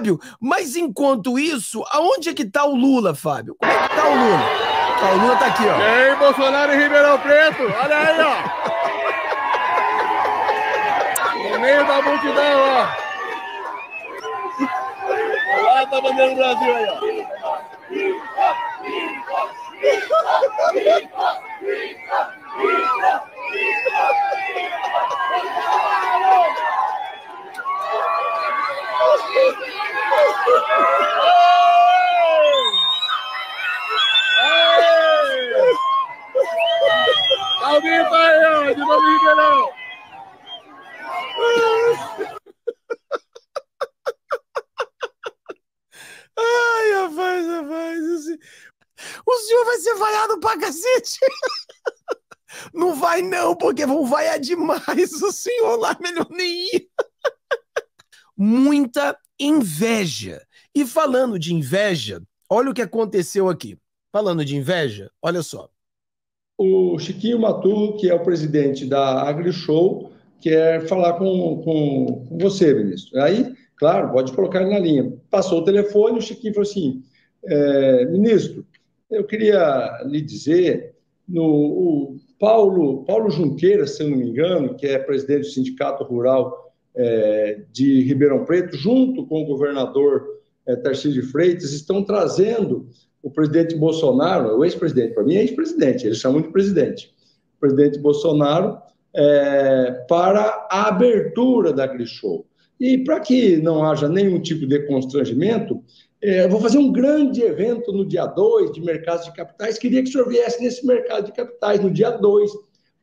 Fábio, mas enquanto isso, aonde é que tá o Lula, Fábio? Como é que tá o Lula? Ó, o Lula tá aqui, ó. E aí, Bolsonaro e Ribeirão Preto? Olha aí, ó. No meio da multidão, ó. Lá tá bandeira do Brasil aí, ó. Calvito aí, ó, Ribeirão. Ai, rapaz, rapaz. O senhor vai ser vaiado pra cacete. Não vai não, porque vão vaiar demais o senhor lá, melhor nem ir. Muita inveja. E falando de inveja, olha o que aconteceu aqui. Falando de inveja, olha só. O Chiquinho Matu, que é o presidente da AgriShow, quer falar com, com, com você, ministro. Aí, claro, pode colocar ele na linha. Passou o telefone, o Chiquinho falou assim: é, ministro, eu queria lhe dizer, no, o Paulo, Paulo Junqueira, se eu não me engano, que é presidente do Sindicato Rural é, de Ribeirão Preto, junto com o governador é, Tarcísio de Freitas, estão trazendo o presidente Bolsonaro, o ex-presidente, para mim é ex-presidente, eles chamam de presidente, o presidente Bolsonaro, é, para a abertura da Grishow. E para que não haja nenhum tipo de constrangimento, é, vou fazer um grande evento no dia 2 de mercado de capitais. Queria que o senhor viesse nesse mercado de capitais no dia 2.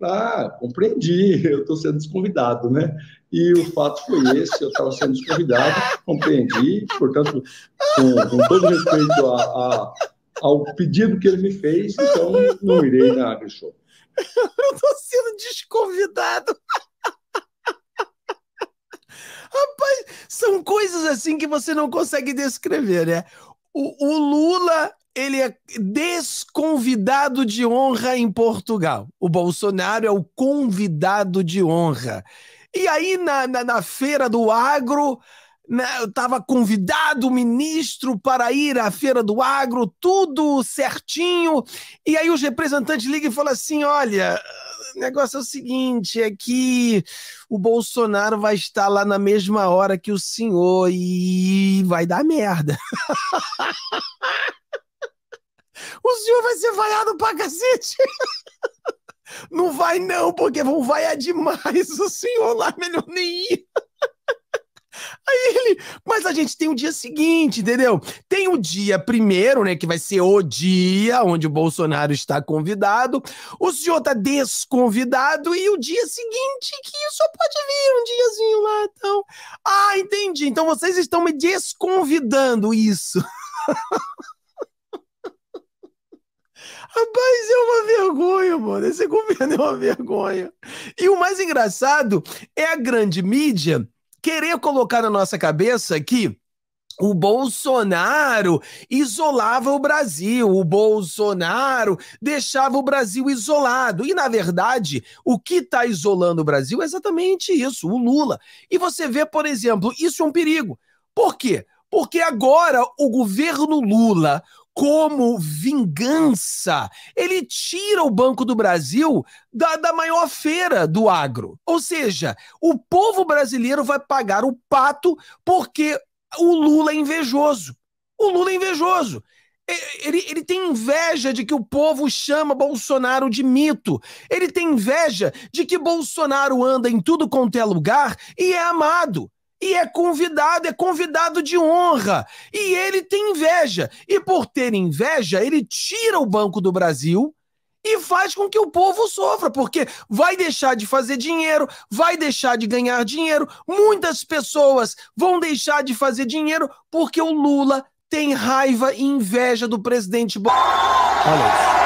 Ah, compreendi, eu estou sendo desconvidado, né? E o fato foi esse, eu estava sendo desconvidado, compreendi, portanto, com, com todo respeito a, ao pedido que ele me fez, então não irei na AgriShow. Eu estou sendo desconvidado. Rapaz, são coisas assim que você não consegue descrever, né? O, o Lula ele é desconvidado de honra em Portugal. O Bolsonaro é o convidado de honra. E aí, na, na, na feira do agro, estava convidado o ministro para ir à feira do agro, tudo certinho. E aí os representantes ligam e falam assim: olha, o negócio é o seguinte: é que o Bolsonaro vai estar lá na mesma hora que o senhor e vai dar merda. o senhor vai ser vaiado pra cacete. Não vai não, porque vão vaiar demais o senhor lá, melhor nem ir. Aí ele, mas a gente tem o dia seguinte, entendeu? Tem o dia primeiro, né, que vai ser o dia onde o Bolsonaro está convidado, o senhor está desconvidado e o dia seguinte que só pode vir um diazinho lá, então. Ah, entendi. Então vocês estão me desconvidando isso. Rapaz, é uma vergonha, mano. Esse governo é uma vergonha. E o mais engraçado é a grande mídia querer colocar na nossa cabeça que o Bolsonaro isolava o Brasil, o Bolsonaro deixava o Brasil isolado. E, na verdade, o que está isolando o Brasil é exatamente isso, o Lula. E você vê, por exemplo, isso é um perigo. Por quê? Porque agora o governo Lula, como vingança, ele tira o Banco do Brasil da, da maior feira do agro. Ou seja, o povo brasileiro vai pagar o pato porque o Lula é invejoso. O Lula é invejoso. Ele, ele tem inveja de que o povo chama Bolsonaro de mito. Ele tem inveja de que Bolsonaro anda em tudo quanto é lugar e é amado. E é convidado, é convidado de honra. E ele tem inveja. E por ter inveja, ele tira o Banco do Brasil e faz com que o povo sofra, porque vai deixar de fazer dinheiro, vai deixar de ganhar dinheiro. Muitas pessoas vão deixar de fazer dinheiro porque o Lula tem raiva e inveja do presidente Bolsonaro. Olha isso.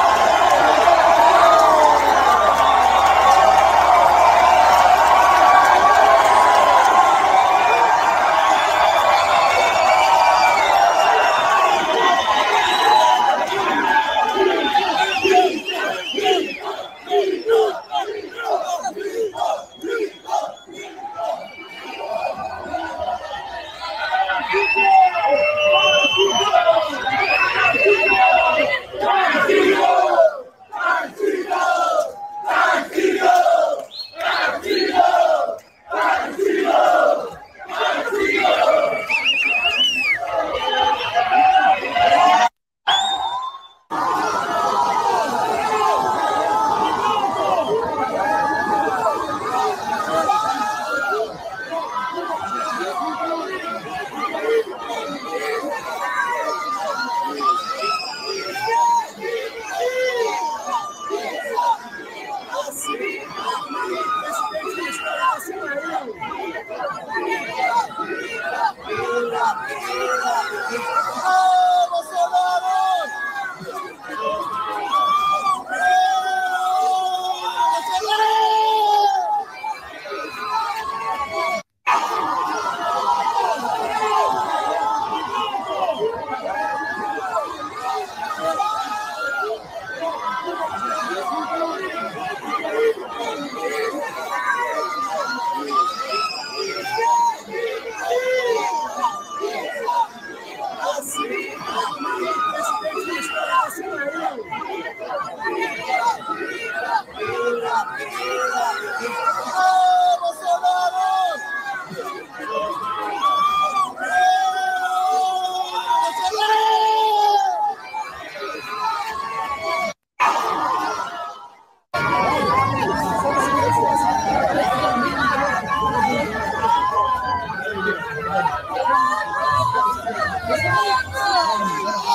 Yeah.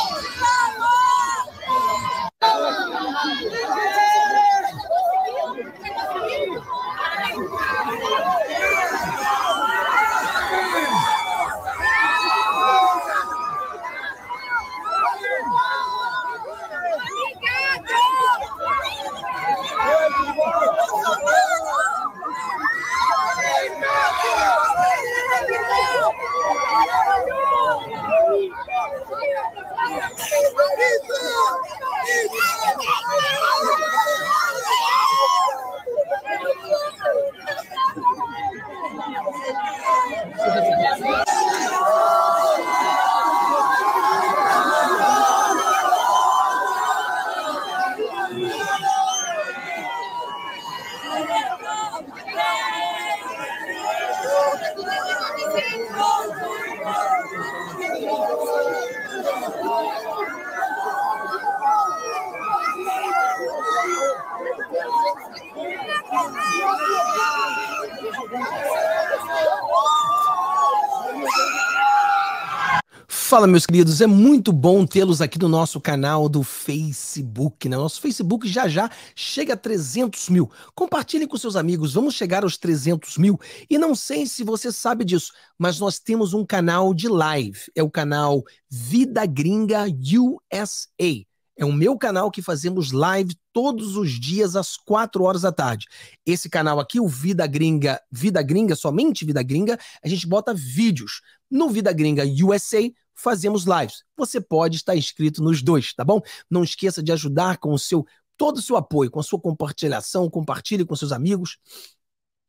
Fala, meus queridos, é muito bom tê-los aqui no nosso canal do Facebook, né? Nosso Facebook já já chega a 300 mil. Compartilhem com seus amigos, vamos chegar aos 300 mil. E não sei se você sabe disso, mas nós temos um canal de live, é o canal Vida Gringa USA. É o meu canal que fazemos live todos os dias às 4 horas da tarde. Esse canal aqui, o Vida Gringa, Vida Gringa, somente Vida Gringa, a gente bota vídeos. No Vida Gringa USA, fazemos lives. Você pode estar inscrito nos dois, tá bom? Não esqueça de ajudar com o seu todo o seu apoio, com a sua compartilhação, compartilhe com seus amigos.